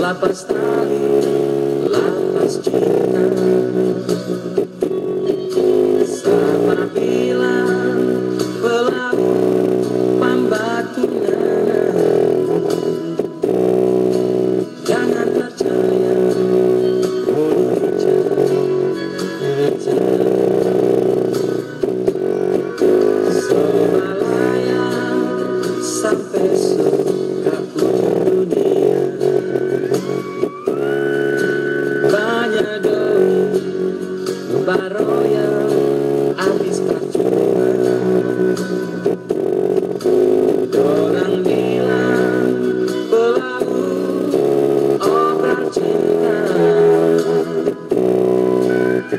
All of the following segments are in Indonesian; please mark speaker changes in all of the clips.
Speaker 1: la pastrali, la pastina.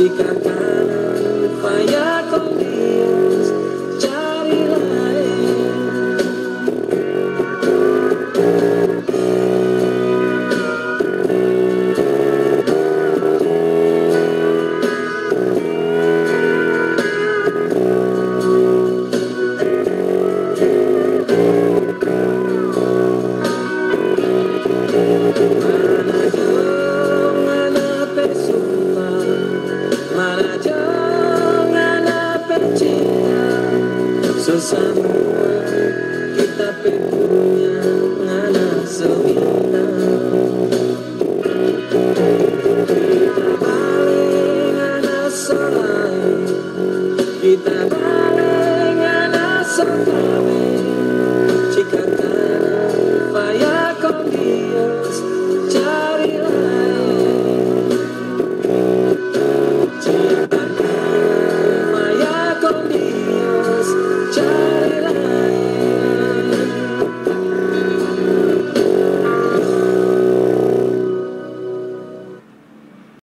Speaker 1: Jika kau layak janganlah bercinta Sesama kita punya anak sebintang Kita paling anak selain Kita